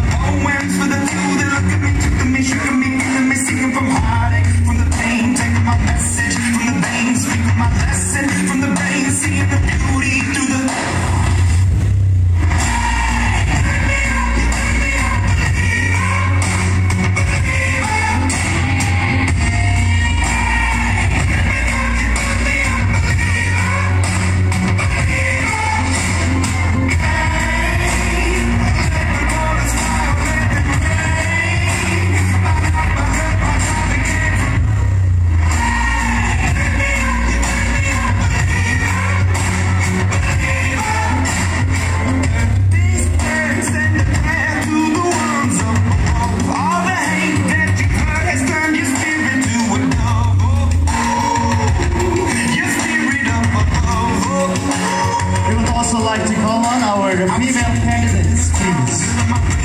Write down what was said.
my poems for the call on our female candidates, please.